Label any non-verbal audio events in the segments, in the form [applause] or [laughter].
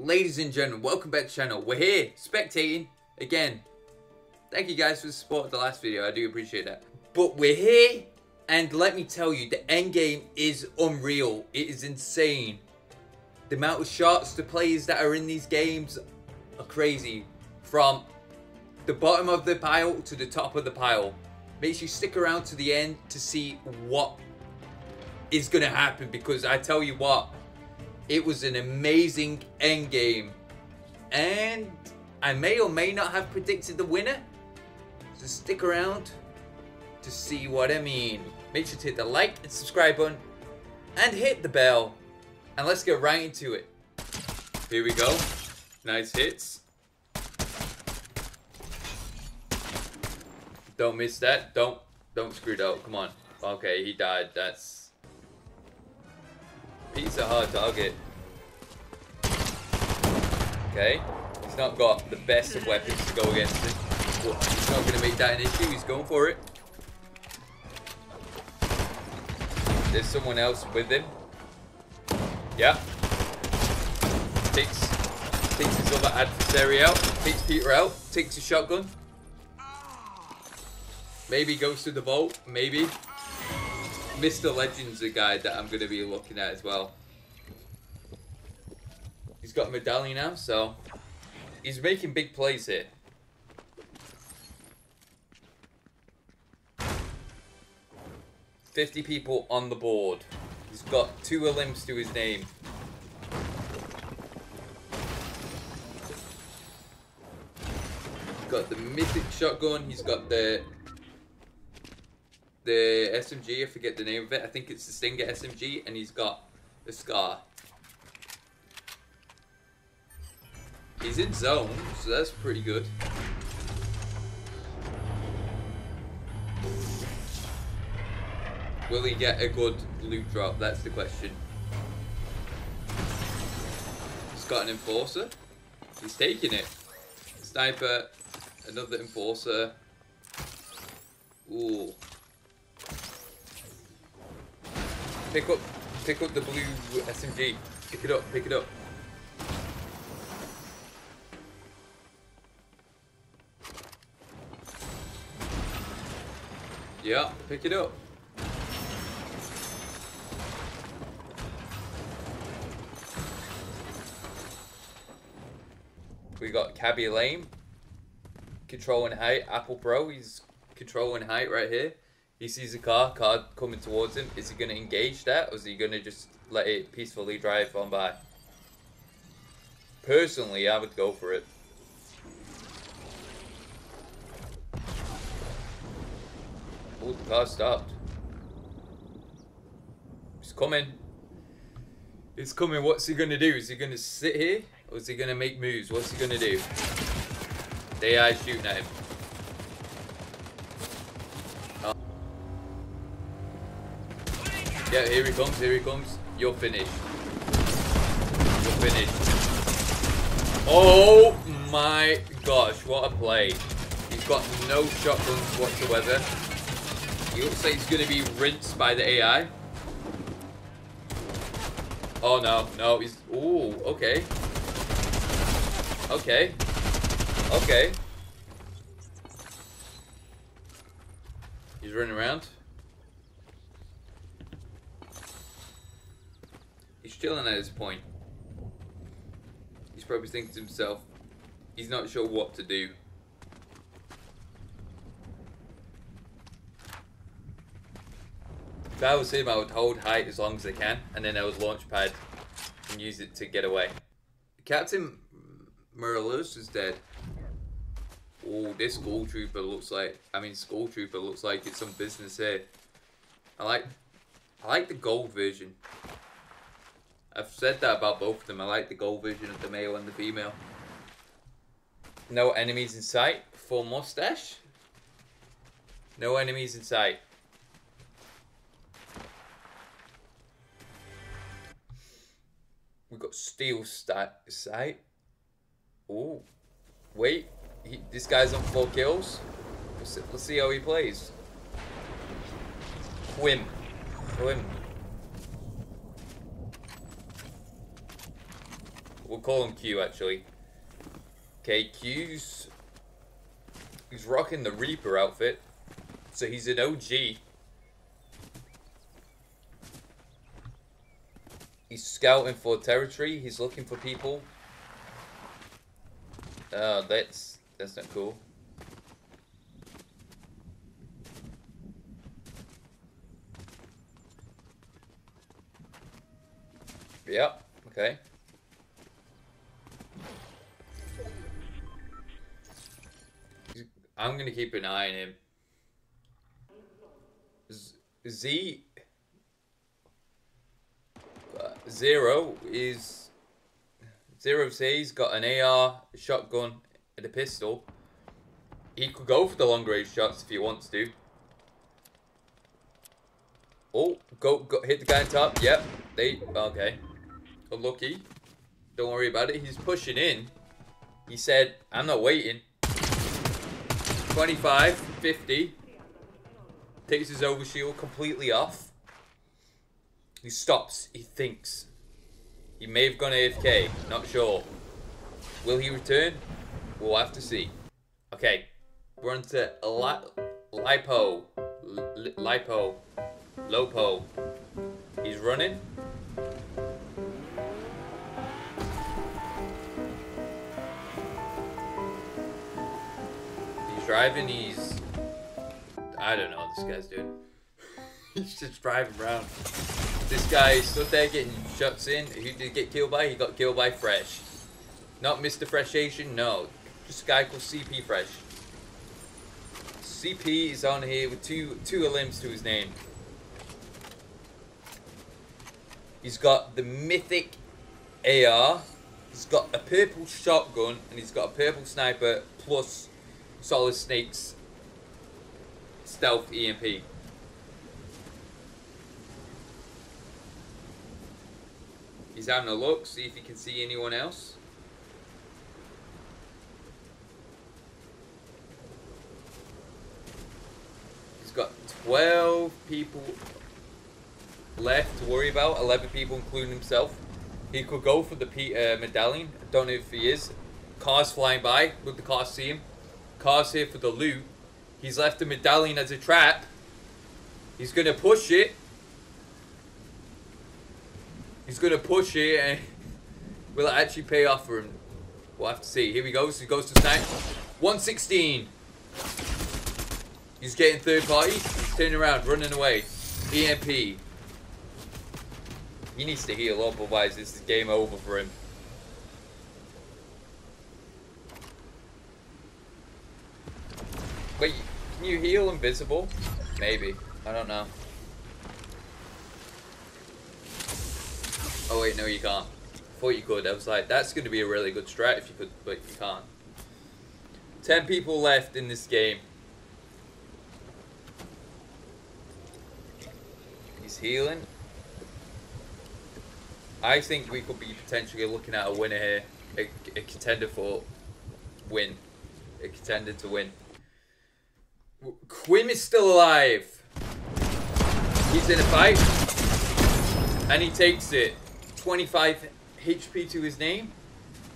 Ladies and gentlemen, welcome back to the channel. We're here, spectating, again. Thank you guys for the support of the last video, I do appreciate that. But we're here, and let me tell you, the end game is unreal. It is insane. The amount of shots, the players that are in these games are crazy. From the bottom of the pile to the top of the pile. Make sure you stick around to the end to see what is going to happen because I tell you what, it was an amazing end game. And I may or may not have predicted the winner. So stick around to see what I mean. Make sure to hit the like and subscribe button and hit the bell. And let's get right into it. Here we go. Nice hits. Don't miss that. Don't don't screw it up. Come on. Okay, he died. That's Pete's a hard target. Okay. He's not got the best of weapons to go against. But he's not going to make that an issue. He's going for it. There's someone else with him. Yeah. Takes, takes his other adversary out. Takes Peter out. Takes a shotgun. Maybe goes to the vault. Maybe. Mr. Legend's a guy that I'm going to be looking at as well. He's got a medallion now, so he's making big plays here. Fifty people on the board. He's got two elims to his name. He's got the mythic shotgun. He's got the the SMG. I forget the name of it. I think it's the Stinger SMG, and he's got the Scar. He's in zone, so that's pretty good. Will he get a good loot drop? That's the question. He's got an Enforcer. He's taking it. Sniper, another Enforcer. Ooh. Pick up, pick up the blue SMG. Pick it up, pick it up. Yeah, pick it up. We got Cabby Lame. Controlling height. Apple Pro. He's controlling height right here. He sees a car, car coming towards him. Is he going to engage that or is he going to just let it peacefully drive on by? Personally, I would go for it. Oh, the car stopped. He's coming. He's coming. What's he going to do? Is he going to sit here? Or is he going to make moves? What's he going to do? The AI shooting at him. Yeah, here he comes. Here he comes. You're finished. You're finished. Oh my gosh, what a play. He's got no shotguns whatsoever. He looks like he's going to be rinsed by the AI. Oh, no. No, he's... Ooh, okay. Okay. Okay. He's running around. Chilling at this point. He's probably thinking to himself, he's not sure what to do. If I was him, I would hold height as long as I can, and then I would launch pad and use it to get away. Captain Morales is dead. Oh, this Skull Trooper looks like, I mean, Skull Trooper looks like it's some business here. I like, I like the gold version. I've said that about both of them. I like the gold version of the male and the female. No enemies in sight. Full mustache. No enemies in sight. We've got steel sight. Oh, wait. He, this guy's on four kills. Let's see, let's see how he plays. Whim. Whim. We'll call him Q actually. Okay, Q's he's rocking the Reaper outfit. So he's an OG. He's scouting for territory. He's looking for people. Oh, that's that's not cool. Yep. Okay. I'm gonna keep an eye on him. Z uh, Zero is Zero he's got an AR, shotgun, and a pistol. He could go for the long range shots if he wants to. Oh, go, go hit the guy on top. Yep, they okay. Unlucky. Don't worry about it. He's pushing in. He said, I'm not waiting. 25, 50. Takes his overshield completely off. He stops. He thinks. He may have gone AFK. Not sure. Will he return? We'll have to see. Okay. We're on to Li Lipo. L Lipo. Lopo. He's running. Driving. He's... I don't know what this guy's doing. [laughs] He's just driving around. This guy stood there getting shots in. Who did get killed by? He got killed by Fresh. Not Mr. Fresh Asian, no. Just a guy called CP Fresh. CP is on here with two two elims to his name. He's got the mythic AR. He's got a purple shotgun and he's got a purple sniper plus Solid Snake's stealth EMP. He's having a look, see if he can see anyone else. He's got 12 people left to worry about, 11 people including himself. He could go for the P uh, medallion, don't know if he is. Cars flying by, look the cars see him. Cars here for the loot. He's left the medallion as a trap. He's gonna push it. He's gonna push it and [laughs] will it actually pay off for him? We'll have to see. Here he goes. He goes to snipe. 116. He's getting third party. He's turning around, running away. EMP. He needs to heal up, otherwise this is game over for him. Wait, can you heal invisible? Maybe. I don't know. Oh wait, no you can't. I Thought you could. I was like, that's going to be a really good strat if you could, but you can't. Ten people left in this game. He's healing. I think we could be potentially looking at a winner here. A, a contender for win. A contender to win. Quim is still alive. He's in a fight. And he takes it. 25 HP to his name.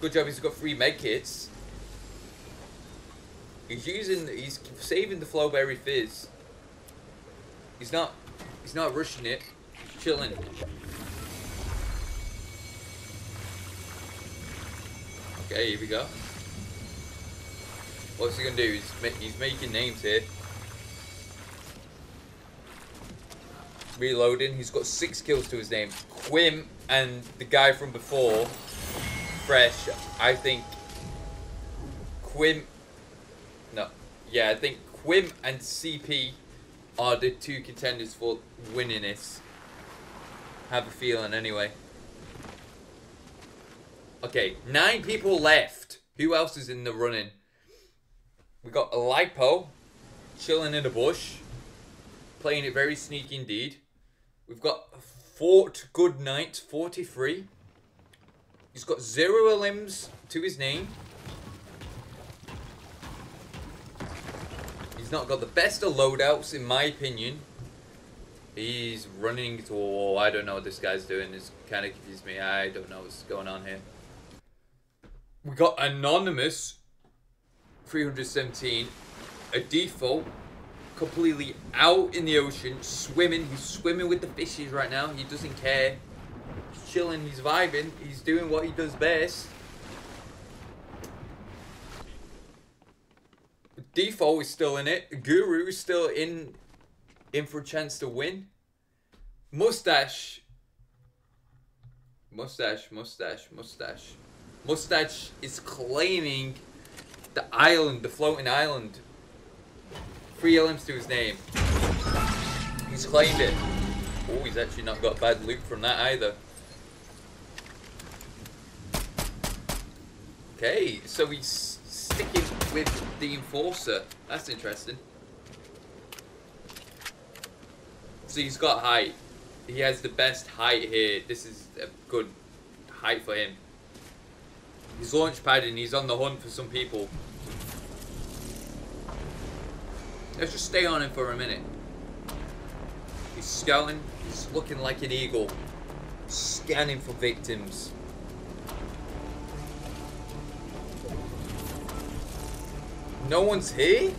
Good job he's got three med kits. He's using, he's saving the Flowberry Fizz. He's not, he's not rushing it. He's chilling. Okay, here we go. What's he gonna do? He's, ma he's making names here. Reloading. He's got six kills to his name. Quim and the guy from before, Fresh, I think Quim, no, yeah, I think Quim and CP are the two contenders for winning this. Have a feeling anyway. Okay, nine people left. Who else is in the running? We got a Lipo chilling in the bush, playing it very sneaky indeed. We've got Fort Goodnight 43. He's got zero elims to his name. He's not got the best of loadouts in my opinion. He's running to, oh, I don't know what this guy's doing. This kind of confused me. I don't know what's going on here. We got Anonymous, 317. A default, completely out in the ocean, swimming. He's swimming with the fishes right now. He doesn't care. He's chilling, he's vibing, he's doing what he does best. Default is still in it. Guru is still in in for a chance to win. Mustache. Mustache, mustache, mustache. Mustache is claiming the island, the floating island. Three elims to his name. He's claimed it. Oh, he's actually not got bad loot from that either. Okay, so he's sticking with the Enforcer. That's interesting. So he's got height. He has the best height here. This is a good height for him. He's launch padding. He's on the hunt for some people. Let's just stay on him for a minute. He's scouting. He's looking like an eagle. Scanning for victims. No one's here?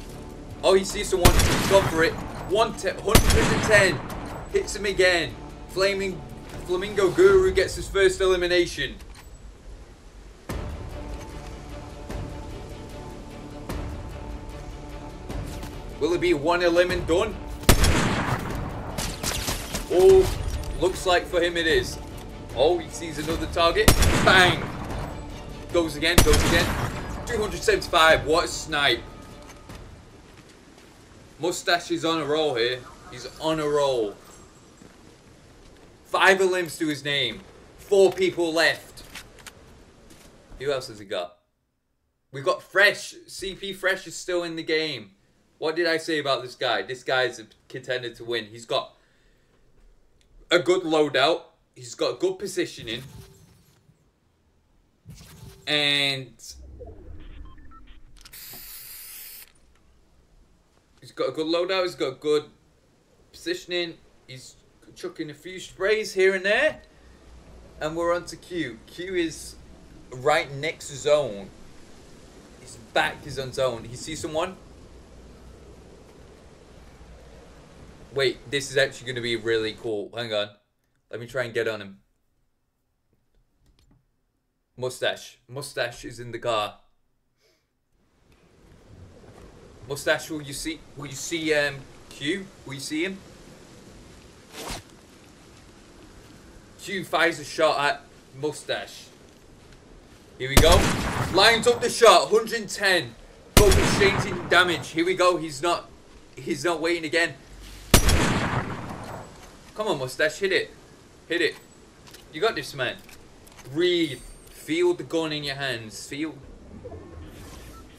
Oh, he sees someone. He's it. 110. Hits him again. Flaming Flamingo Guru gets his first elimination. Be one elim done? Oh, looks like for him it is. Oh, he sees another target. Bang! Goes again, goes again. 275, what a snipe. Mustache is on a roll here. He's on a roll. Five elims to his name. Four people left. Who else has he got? We've got Fresh. CP Fresh is still in the game. What did I say about this guy? This guy's a contender to win. He's got a good loadout. He's got good positioning. And he's got a good loadout. He's got good positioning. He's chucking a few sprays here and there. And we're on to Q. Q is right next to zone. His back is on zone. He sees someone. Wait, this is actually going to be really cool. Hang on. Let me try and get on him. Mustache. Mustache is in the car. Mustache, will you see? Will you see um, Q? Will you see him? Q fires a shot at Mustache. Here we go. Lines up the shot. 110. Both exchanging damage. Here we go. He's not. He's not waiting again. Come on, Mustache. Hit it. Hit it. You got this, man. Breathe. Feel the gun in your hands. Feel.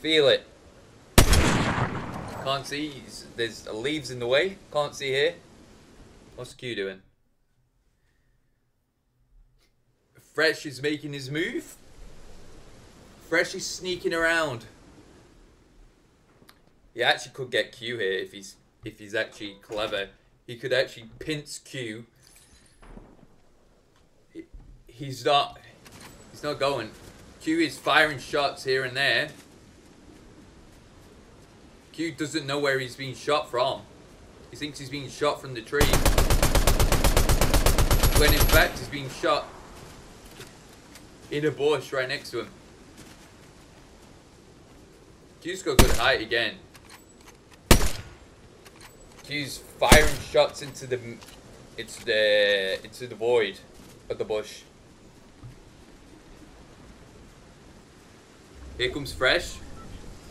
Feel it. Can't see. There's leaves in the way. Can't see here. What's Q doing? Fresh is making his move. Fresh is sneaking around. He actually could get Q here if he's if he's actually clever. He could actually pinch Q. He's not he's not going. Q is firing shots here and there. Q doesn't know where he's being shot from. He thinks he's being shot from the tree. When in fact he's being shot in a bush right next to him. Q's got good height again. Q's firing shots into the into the into the void of the bush. Here comes Fresh.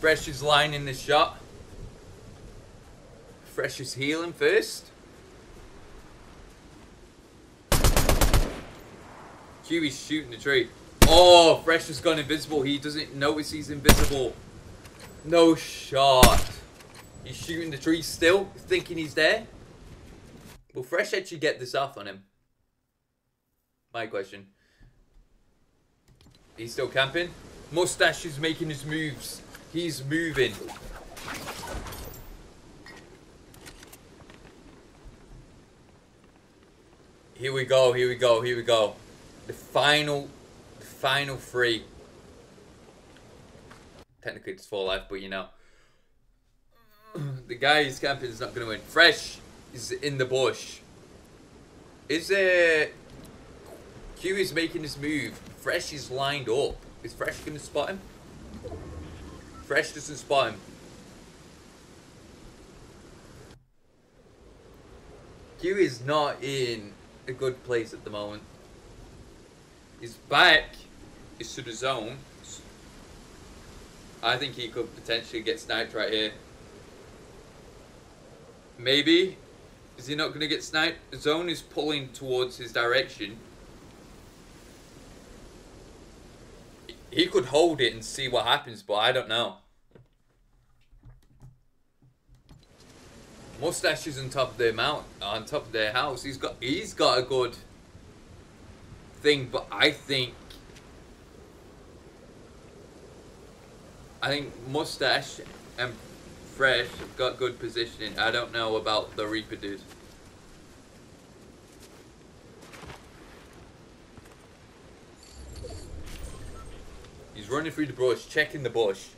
Fresh is lining the shot. Fresh is healing first. Is shooting the tree. Oh, Fresh has gone invisible. He doesn't notice he's invisible. No shot. He's shooting the tree still, thinking he's there. Will Fresh actually get this off on him? My question. He's still camping. Mustache is making his moves. He's moving. Here we go, here we go, here we go. The final the final three. technically it's four life, but you know. The guy who's camping is not going to win. Fresh is in the bush. Is there... Q is making his move. Fresh is lined up. Is Fresh going to spot him? Fresh doesn't spot him. Q is not in a good place at the moment. His back is to the zone. I think he could potentially get sniped right here. Maybe. Is he not going to get sniped? Zone is pulling towards his direction. He could hold it and see what happens, but I don't know. Mustache is on top of their mount, on top of their house. He's got, he's got a good thing, but I think, I think Mustache and Fresh got good positioning. I don't know about the Reaper dude. He's running through the bush, checking the bush.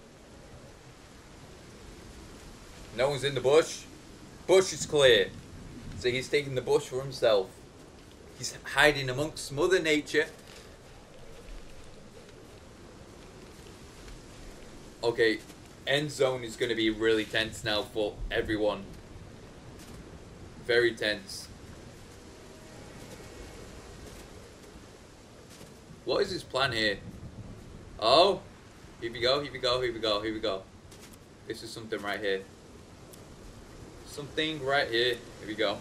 No one's in the bush. Bush is clear. So he's taking the bush for himself. He's hiding amongst Mother Nature. Okay, end zone is going to be really tense now for everyone. Very tense. What is his plan here? Oh, here we go, here we go, here we go, here we go. This is something right here. Something right here. Here we go.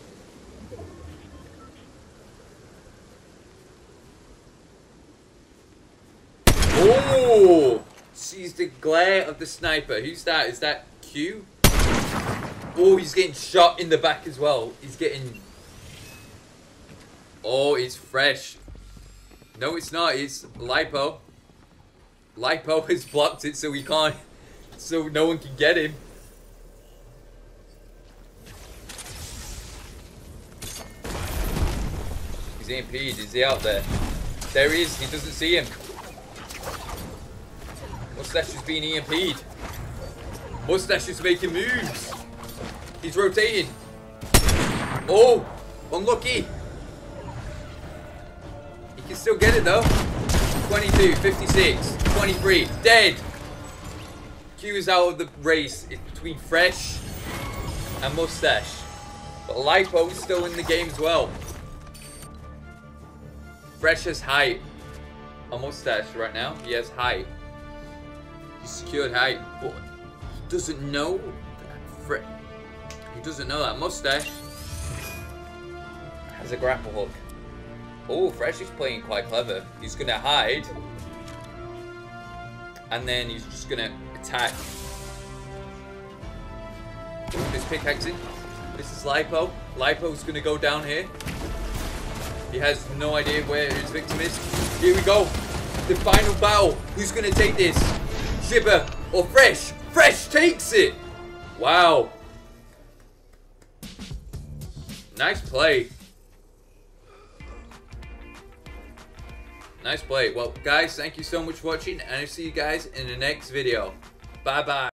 Oh! Sees the glare of the sniper. Who's that? Is that Q? Oh, he's getting shot in the back as well. He's getting... Oh, it's fresh. No, it's not. It's Lipo. Lipo [laughs] has blocked it so we can't... So no one can get him. He's impeded. Is he out there? There he is. He doesn't see him. Mustache is being EMP'd. Mustache is making moves. He's rotating. Oh, unlucky. He can still get it though. 22, 56, 23, dead. Q is out of the race. It's between Fresh and Mustache. But Lipo is still in the game as well. Fresh has height. A mustache right now. He has height. He secured height, but he doesn't know that frick. He doesn't know that mustache has a grapple hook. Oh, Fresh is playing quite clever. He's gonna hide. And then he's just gonna attack. This pickaxing. This is Lipo. Lipo's gonna go down here. He has no idea where his victim is. Here we go. The final battle. Who's gonna take this? Shiba or Fresh? Fresh takes it! Wow. Nice play. Nice play. Well, guys, thank you so much for watching, and I'll see you guys in the next video. Bye-bye.